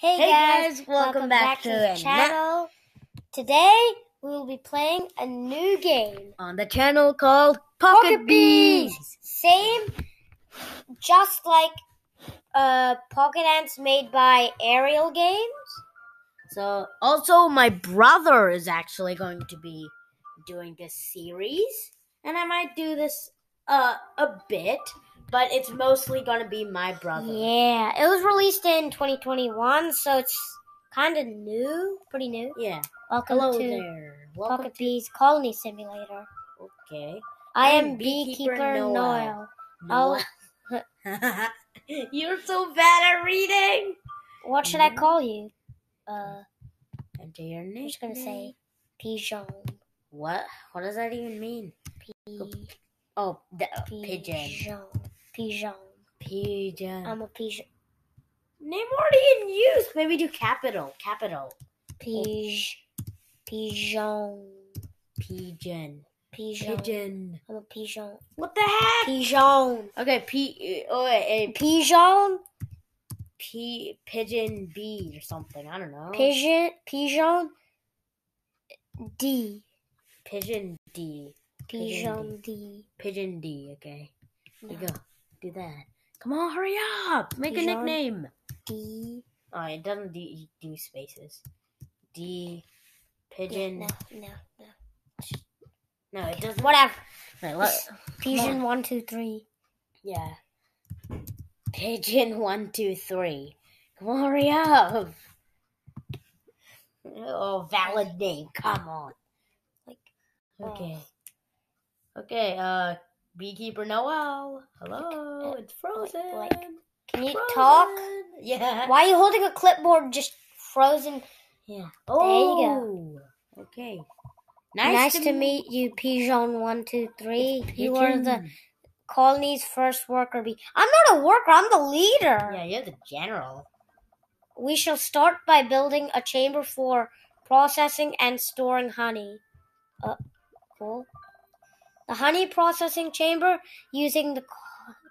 Hey, Hey guys, guys, welcome back to the channel. Today we will be playing a new game. on the channel called Pocket, Bees. Same, just like uh, Pocket Ants made by Aerial Games. So, also, my brother is actually going to be doing this series, and I might do this uh, a bit, but it's mostly going to be my brother. Yeah, it was released in 2021, so it's kind of new, pretty new. Yeah. Welcome Hello to there. Welcome Pocket Bees Colony Simulator. Okay. I I'm Beekeeper Beekeeper Noel. Noel. Noah. You're so bad at reading. What should I Mhm. call you? Uh, Enter your name. I'm just gonna say Pigeon. What? What does that even mean? P- Oh, the, uh, pigeon. Pigeon. Pigeon. Pigeon. I'm a pigeon. Name already in use. Maybe do capital. Capital. Pige. Pigeon. Pigeon. Pigeon. Pigeon. I'm a pigeon. What the heck? Pigeon. Okay, P. Uh, oh wait, Pigeon. P. Pigeon B or something. I don't know. Pigeon. Pigeon. D. Pigeon D. Pigeon Pigeon D. Pigeon D. Okay. There you go. Do that. Come on, hurry up. Make Pigeon. a nickname. D. Oh, it doesn't do, do spaces. D. Yeah, Pigeon. no, no, no. No, it doesn't. Whatever. Wait, let, Pigeon one, two, three. Yeah. Pigeon one, two, three. Come on, hurry up. Oh, valid name. Come on. Like, Okay. Okay, uh, Beekeeper Noel. Hello, it's frozen. like, Can you Frozen. talk? Yeah. Why are you holding a clipboard just frozen? Yeah. There you Oh. Okay. Nice, to, meet you, Pigeon one two three. You are the colony's first worker bee. I'm not a worker. I'm the leader. Yeah, you're the general. We shall start by building a chamber for processing and storing honey. Uh, cool. The honey processing chamber using the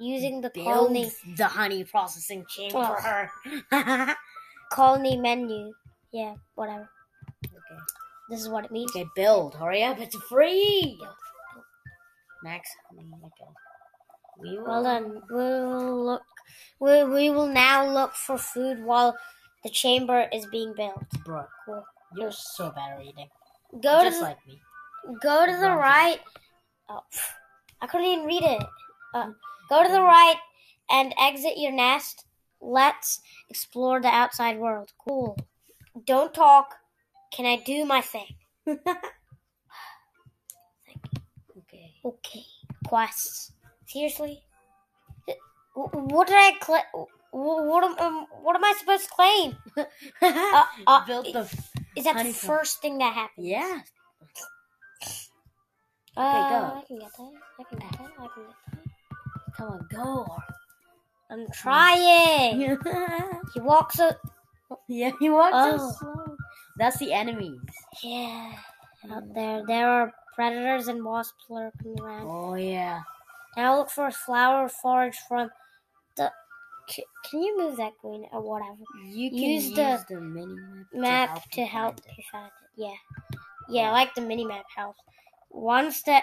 using the Build colony the honey processing chamber. colony menu. Yeah, whatever. okay. This is what it means. Okay, build. Hurry up, it's free. Max, okay. We will. Well done. We'll look. We, we will now look for food while the chamber is being built. Bro, Cool. you're so bad at eating. Go to Just the, like me. go to the right. Oh, I couldn't even read it. Uh, go to the right and exit your nest. Let's explore the outside world. Cool. Don't talk. Can I do my thing? Okay. Okay. Quests. Seriously? What did I click? What am um, what am I supposed to claim? Uh, uh. Is that the first thing that happens? Yeah. Uh, go. I can get that. I can get that. I can get that. Come on, go. I'm trying. He walks up. you walk Oh. so slow. That's the enemies. Yeah. Out there, there are predators and wasps lurking around. Oh yeah. Now look for a flower forage from the. Can, can you move that green or whatever? You can Use use, the the, mini Map to help find it. you find it. Yeah. Yeah, I like the mini map helps. Once the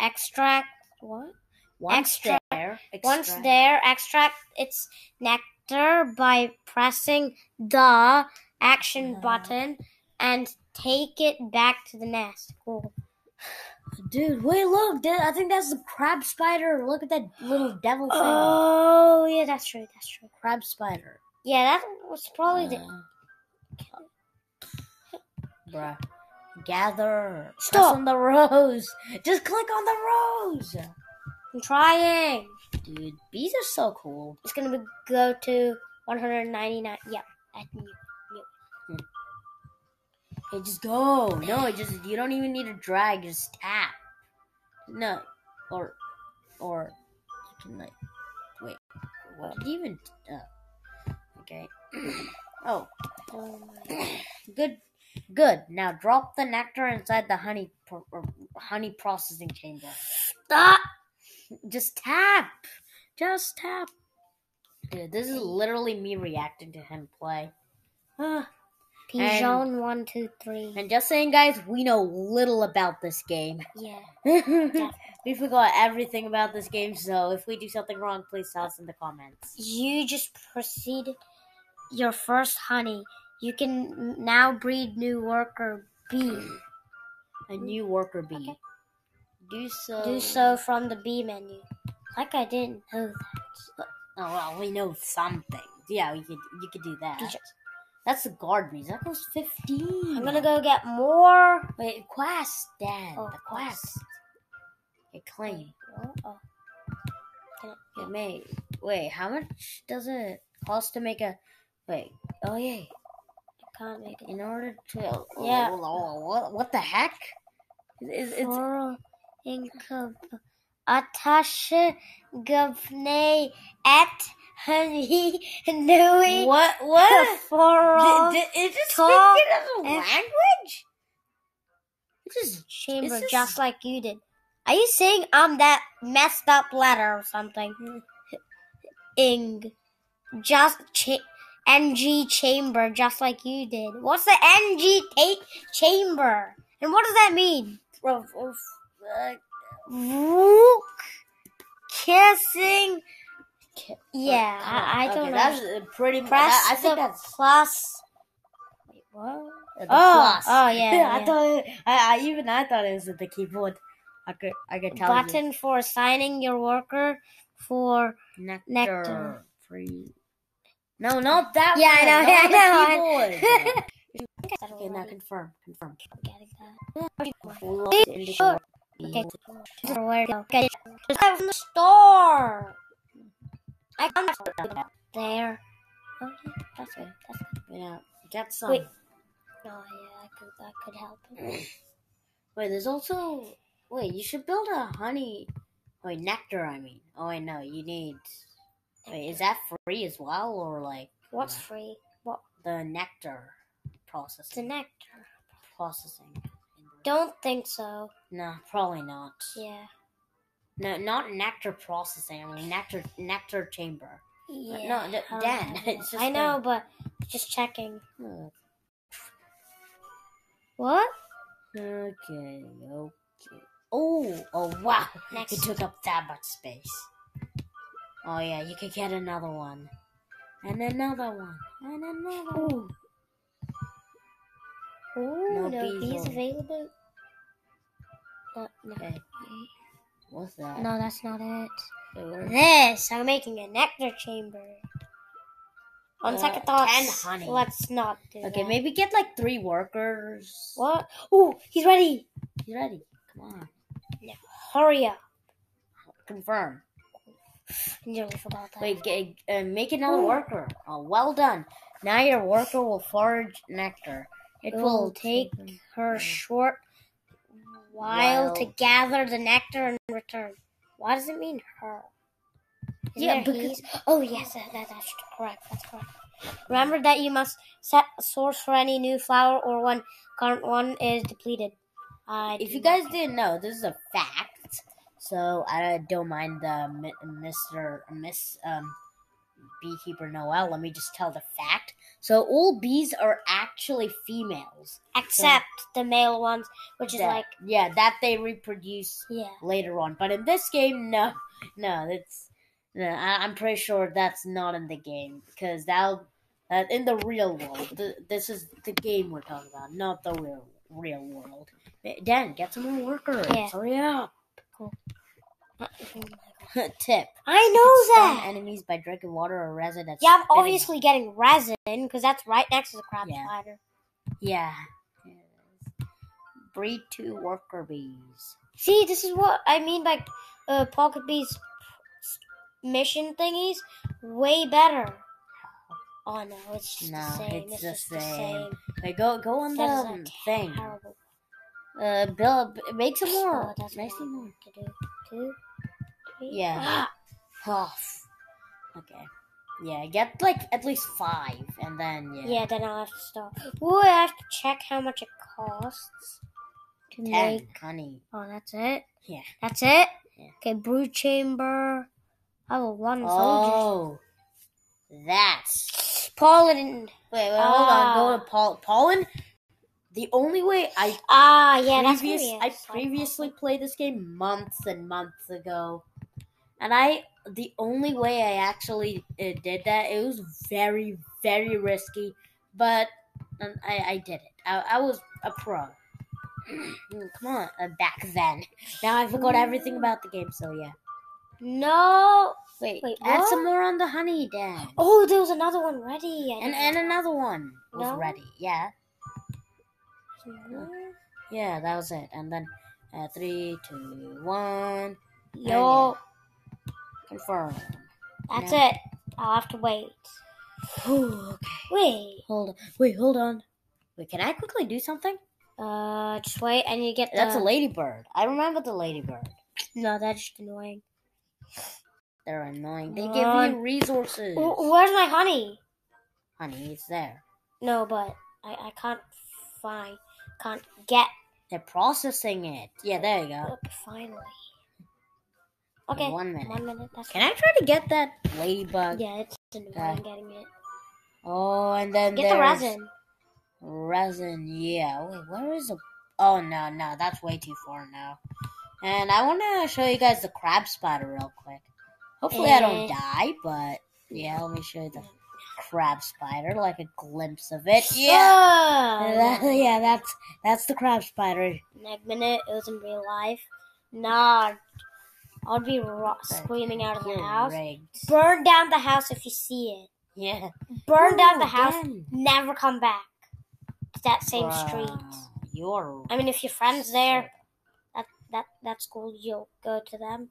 extract what? Once Extra- there, Once extract- there, extract its nectar by pressing the action Uh. button and take it back to the nest. Cool. Dude, wait, look! I think that's the crab spider. Look at that little devil thing. Oh, yeah, that's true. That's true. crab spider. Yeah, that was probably the. Uh, Bruh. Gather. Press Stop. on the rose. Just click on the rose. I'm trying. Dude, bees are so cool. It's gonna be, go to 199. Yeah, I knew. Hey, just go. No, it just you don't even need to drag. Just tap. No, or or you can like wait. What did you even? Uh, okay. oh, Oh my. good, good. Now drop the nectar inside the honey pro- honey processing chamber. Stop. Just tap. Just tap. Dude, this is literally me reacting to him play. Ah. Pigeon one two three. And just saying, guys, we know little about this game. Yeah. we forgot everything about this game, so if we do something wrong, please tell us in the comments. You just proceeded your first honey. You can now breed new worker bee. A new worker bee. Okay. Do so. Do so from the bee menu. Like I didn't know that. Oh well, we know something. Yeah, we could. You could do that. You- That's the guard bees. That goes fifteen. I'm gonna go get more. Wait, quest, Dad. Oh, the quest. Okay, claim. Oh, oh. It may. Wait, how much does it cost to make a? Wait. Oh yeah. I can't make it. In order to. Oh, yeah. Oh, oh, what, what the heck? Is it's Floral income. Attache govne at honey nui. what? What? Floral Did, did it just talk speak it a and- language? It just chamber Is this- just like you did. Are you saying I'm that messed up letter or something? Hmm. Ing. Just cha- NG chamber just like you did. What's the NG ta- chamber? And what does that mean? Rook kissing. Yeah, I, I don't know. That's uh, pretty much. Press I think that's plus. Wait, what? uh, the Oh, plus. oh, yeah, I yeah. thought. I, I even I thought it was the keyboard. I could. I could tell you. Button for assigning your worker for Nectar. Nectar. Free. No, not that Yeah, I know, yeah, I the know. keyboard. okay, now confirm. Confirm. Getting that. We'll look into Sure. the- Okay. Where to go? Okay. Just have from the store. I found it there. Oh, yeah, that's good. That's good. Yeah, get some. Wait. Wait. Oh yeah, I could. I could help it. there's also. Wait, you should build a honey. Wait, nectar. I mean. Oh, wait, no, you need. Wait, is that free as well, or like What's uh, free? What? the nectar processing? The nectar. processing. Don't think so. No, probably not. Yeah. No, not nectar processing. I mean nectar nectar chamber. Yeah. no, d- I Dan, it's just I know, a- but just checking. Oh, What? Okay, okay. Oh, oh wow! Next. It took up that much space. Oh yeah, you could get another one, and another one, and another one. Ooh, No no, bees bees available. No, no. Okay, what's that? no, that's not it. Wait, This, I'm making a nectar chamber. On Uh, second thoughts, ten honey. let's not do Okay, that. maybe get like three workers. What? Ooh, he's ready. He's ready? Come on, Hurry up. confirm. Nearly forgot that. Wait, get, uh, make another Ooh. worker. Oh, well done. Now your worker will forage nectar. It It will take her short while to gather the nectar and return. Why does it mean her? Is Yeah, because- Oh yes, that, that, that's correct. That's correct. Remember that you must set a source for any new flower or when current one is depleted. I If you guys didn't know, this is a fact. So I don't mind Mi- Mr. Miss um, Beekeeper Noel. Let me just tell the fact. So all bees are actually females. except the male ones, which is like yeah, that they reproduce yeah. later on. But in this game, no, no, that's no. I, I'm pretty sure that's not in the game because that uh, in the real world. Th- this is the game we're talking about, not the real real world. Eh, Dan, get some more workers. Yeah. Hurry up. Uh, Tip: I know that. enemies by drinking water or resin. That's Yeah, I'm spitting. obviously getting resin because that's right next to the crab Yeah. spider. Yeah. Breed two worker bees. See, this is what I mean by uh, Pocket Bees mission thingies. Way better. Oh no, it's just No, the same. it's It's, the just same. Wait, go go on That is the a um, thing. Terrible. Uh, Bill, b- make some Oh, more. that's Make some more. to do. Two, three. Yeah. Off. Okay. Yeah, get like at least five, and then yeah. Yeah, then I'll have to stop. Ooh, I have to check how much it costs to Ten make. honey. Oh, that's it. Yeah. That's it. Yeah. Okay, brood chamber. I will one soldier. Oh, that's Pollen Wait, wait, hold on. Go Ah. to Paul. Pollen. The only way I Ah, yeah, that's previous, a I previously played this game months and months ago, and I the only way I actually uh, did that it was very very risky, but um, I I did it. I, I was a pro. Come on, uh, back then. Now I forgot everything about the game. So yeah. No. Wait, Wait, add what? some more on the honey, Dan. Oh, there was another one ready. And and another one was No? ready. Yeah, yeah, that was it. And then uh, three, two, one, Yo, confirm. that's Yeah. it. I'll have to wait. okay. Wait. Hold. on. Wait, hold on. Wait, can I quickly do something? Uh, just wait. I need to get That's a ladybird. I remember the ladybird. No, that's just annoying. They're annoying. They give you resources. Wh- Where's my honey? Honey, it's there. No, but I, I can't find, can't get. They're processing it. Yeah, there you go. Look, finally. Okay. One minute. One minute. That's Can I try to get that ladybug? Yeah, it's annoying Uh, getting it. Oh, and then Get the resin. Resin, yeah. Wait, where is the? Oh no, no, that's way too far now. And I want to show you guys the crab spider real quick. Hopefully, I don't Eh. die, but yeah, let me show you the crab spider, like a glimpse of it. Yeah, Yeah. That- yeah, that's that's the crab spider. Next minute, it was in real life. Nah, I'd be ro- screaming out of the You're house. rigged. Burn down the house if you see it. Yeah, Burn down the house. Never come back to that same street. Wow, You're I mean, if your friend's there, that that that's cool. You'll go to them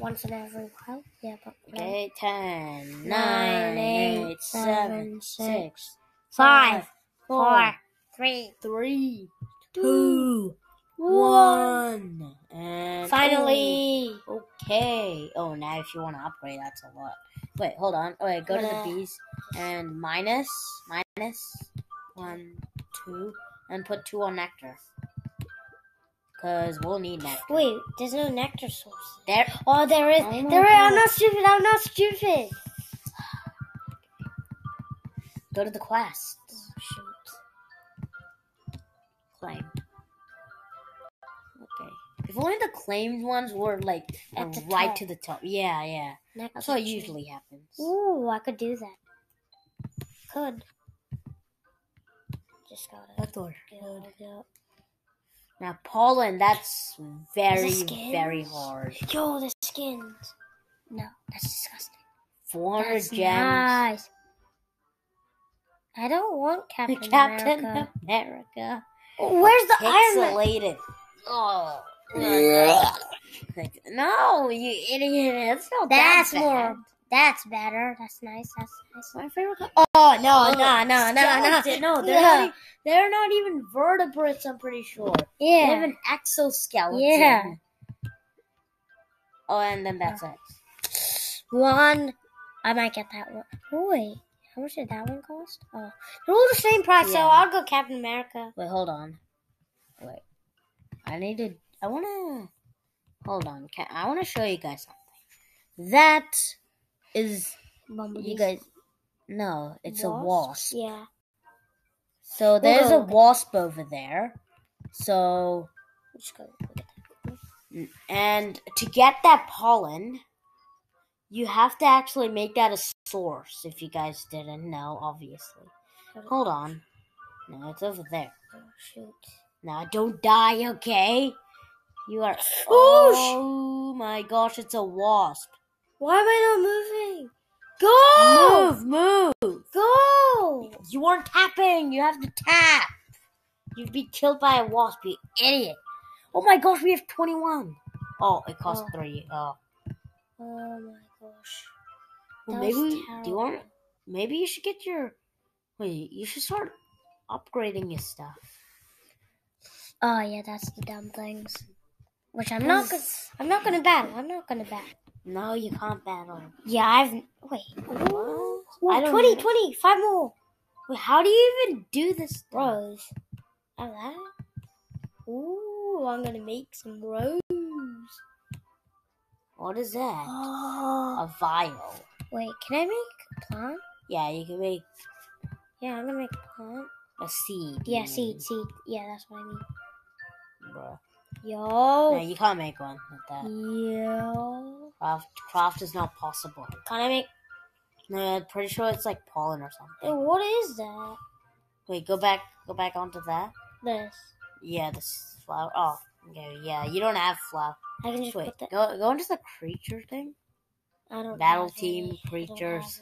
once in every while. Yeah, but okay. Ten, Nine, eight, eight, seven, six, five, four, three, three, two, one. and Finally. oh, okay. Oh, now if you want to upgrade, that's a lot. Wait, hold on. Oh, wait, go to the bees and minus, minus one, two, and put two on nectar. Cause we'll need nectar. Wait, there's no nectar source. There. Oh, there is. Oh there is. I'm not stupid. I'm not stupid. Go to the quest. Oh, shoot. Claim. Only the claimed ones were like At the right top. to the top. Yeah, yeah. Nectar That's what usually happens. Ooh, I could do that. Could. Just gotta That's all. get all of it. Now pollen, that's very, very hard. Yo, the skins. No, that's disgusting. Four hundred That's gems. nice. I don't want Captain, Captain America. America. Where's the Iron Man? Oh. Like, no, you idiot! It's not That's that more. That's better. That's nice. That's nice. My favorite. co- Oh no, Oh, no, no, no, no. No, they're Yeah. not. e- They're not even vertebrates. I'm pretty sure. Yeah. They have an exoskeleton. Yeah. Oh, and then that's it. One. I might get that one. Oh, wait. How much did that one cost? Oh, they're all the same price, so I'll go Captain America. Wait, hold on. Wait, I need to. I want to. Hold on. Can, I want to show you guys something. That is Bumblebee. you guys. No, it's a wasp. Yeah. So there's a wasp over there. So Let's go look at that. and to get that pollen, you have to actually make that a source. If you guys didn't know, obviously. Hold on. No, it's over there. Oh, shoot. Now don't die, okay? You are. Oh, Oh my gosh! It's a wasp. Why am I not moving? Go! Move, move! Go! You aren't tapping. You have to tap. You'd be killed by a wasp, you idiot. Oh my gosh, we have twenty-one. Oh, it cost Oh. three. Oh, Oh my gosh. well, maybe do you want? Maybe you should get your. Wait, you should start upgrading your stuff. Oh yeah, that's the dumb things. Which I'm not gonna. I'm not gonna battle. I'm not gonna battle. No, you can't battle. Yeah, I've wait. What? Ooh, I 20, 20, five more. Wait, how do you even do this? Rose. Like that. Ooh, I'm gonna make some rose. What is that? Oh. A vial. Wait, can I make a plant? Yeah, you can make. Yeah, I'm gonna make a plant. A seed. Yeah, seed, mean. seed. Yeah, that's what I mean. Bruh. Yo. No, you can't make one with that. Yo. Craft, craft is not possible. Can I make? No, I'm pretty sure it's like pollen or something. Hey, what is that? Wait, go back, go back onto that. This. Yeah, this flower. Oh, okay, yeah, you don't have flower. I can just Wait, put that. go go into the creature thing. I don't. Battle team any. Creatures.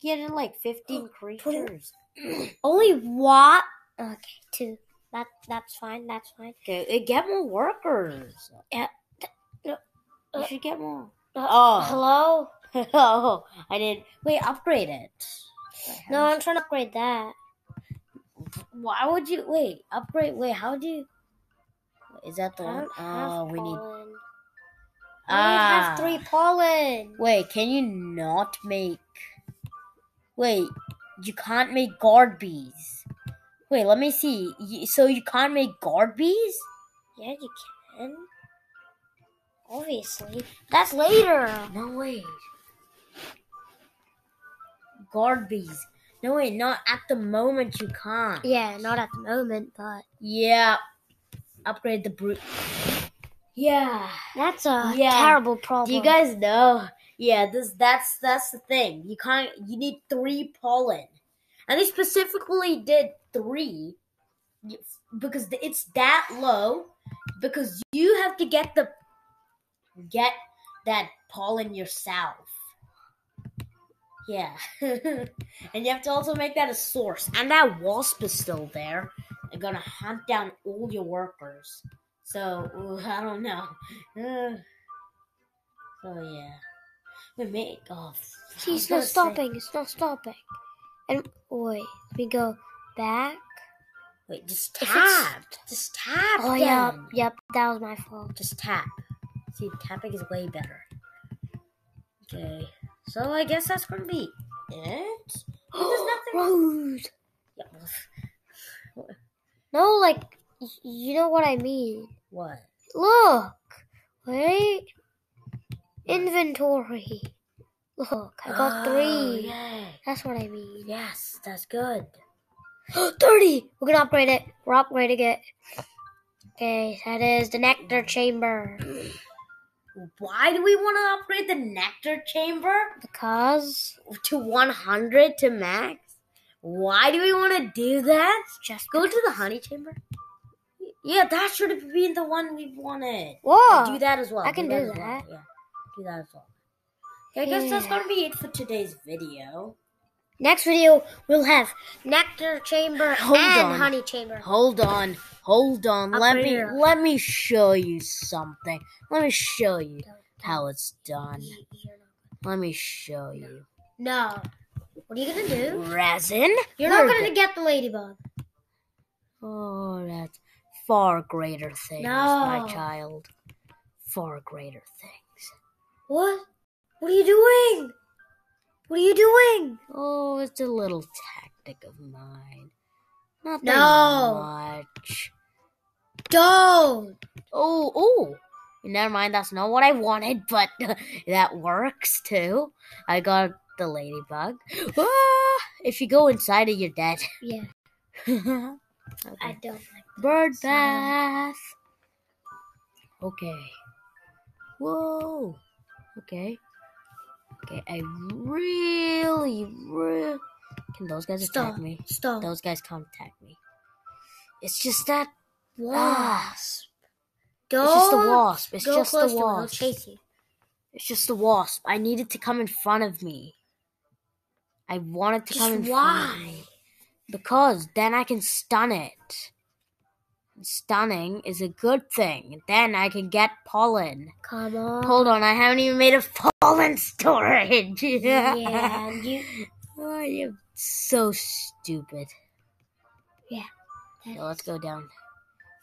Get in like fifteen creatures. Only what? Okay, two. That that's fine. That's fine. Okay, uh, get more workers. Yeah. You Uh, should get more. Uh, Oh. Hello. oh, I did. Wait, upgrade it. No, I'm trying to upgrade that. Why would you wait? Upgrade. Wait, how do you? Is that the one? Oh, we need. pollen. Ah. have three pollen. Wait, can you not make? Wait, you can't make guard bees. Wait, let me see. So you can't make guard bees? Yeah, you can. Obviously, that's later. No wait. Guard bees. No wait, not at the moment. You can't. Yeah, not at the moment, but Yeah. Upgrade the brute. Yeah. that's a Yeah. terrible problem. Do you guys know? Yeah, this that's that's the thing. You can't. You need three pollen, and they specifically did three because it's that low. Because you have to get the get that pollen yourself. Yeah, and you have to also make that a source. And that wasp is still there. They're gonna hunt down all your workers. So I don't know. Uh, so yeah. We make oh. See, was it's not gonna say- stopping. It's not stopping. And wait, let me go back. Wait, just tap. Just tap. Oh yeah, then. yep, that was my fault. Just tap. See, tapping is way better. Okay. So I guess that's gonna be it. There's nothing. Rose. Yeah, No, like you know what I mean. what? Look, wait. Inventory. Look, I got Oh, three. yay. That's what I mean. Yes, that's good. 30! We're gonna upgrade it. We're upgrading it. Okay, that is the nectar chamber. Why do we want to upgrade the nectar chamber Because to 100 to max? Why do we want to do that? just Go to the honey chamber. Yeah, that should have been the one we wanted. Whoa! do that as well. I can do that. Yeah, do that as well. Okay, I guess that's gonna be it for today's video. Next video, we'll have nectar chamber Hold and on. honey chamber. Hold on, hold on. let Upgrade me it. let me show you something. Let me show you how it's done. Let me show you. No. What are you gonna do? Resin. You're not gonna get the ladybug. Oh, that's far greater things, No. my child. Far greater things. What? What are you doing? What are you doing? Oh, it's a little tactic of mine. Nothing No. much. Don't. Oh, oh. Never mind, that's not what I wanted, but that works too. I got the ladybug. Ah, if you go inside it, you're dead. Yeah, okay. I don't like. Bird bath. Okay. Whoa. Okay. Okay, I really, really. Can those guys attack Stop. me? Stop. Those guys can't attack me. It's just that wasp. It's just the wasp. It's Go just the to it. I'll wasp. chase you. It's just the wasp. I needed to come in front of me. I wanted to Just come in front of why? me. Because then I can stun it. Stunning is a good thing. Then I can get pollen. Come on. Hold on, I haven't even made a pollen storage. Yeah, you. oh, you're so stupid. Yeah. So let's go down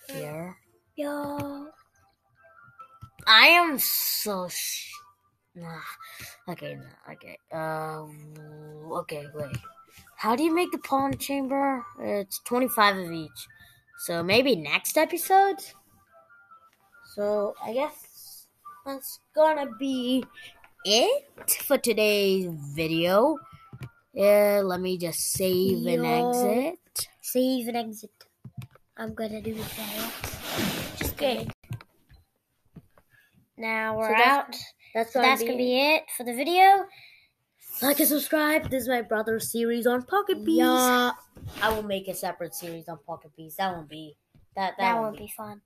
here. Yo. I am so. Sh- nah. Okay, no, okay. Uh, okay, wait. How do you make the pollen chamber? It's 25 of each. So maybe next episode? So I guess that's gonna be it for today's video. Yeah, let me just save and exit. Save and exit. I'm gonna do that. Just kidding. Now we're So out. That's So gonna, that's be, gonna be it for the video. Like and subscribe. This is my brother's series on Pocket Bees. Yeah, I will make a separate series on Pocket Bees. That won't be that. That, that won't won't be. be fun.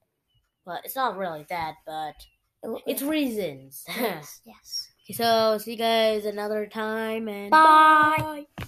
But it's not really that. But It- it's reasons. yes, yes. so see you guys another time and Bye. bye.